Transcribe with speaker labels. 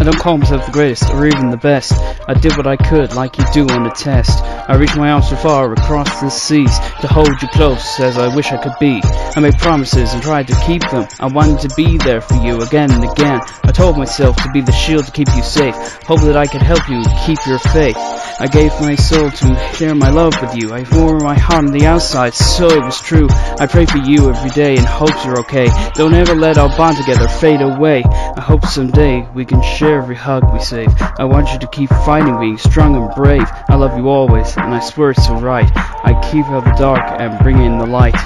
Speaker 1: I don't call myself the greatest, or even the best. I did what I could, like you do on a test. I reached my arms so far across the seas to hold you close, as I wish I could be. I made promises and tried to keep them. I wanted to be there for you again and again. I told myself to be the shield to keep you safe. Hope that I could help you keep your faith. I gave my soul to share my love with you. I wore my heart on the outside, so it was true. I pray for you every day and hope you're okay. Don't ever let our bond together fade away. I hope someday we can share every hug we save. I want you to keep fighting, being strong and brave. I love you always, and I swear it's alright. I keep out the dark and bring in the light.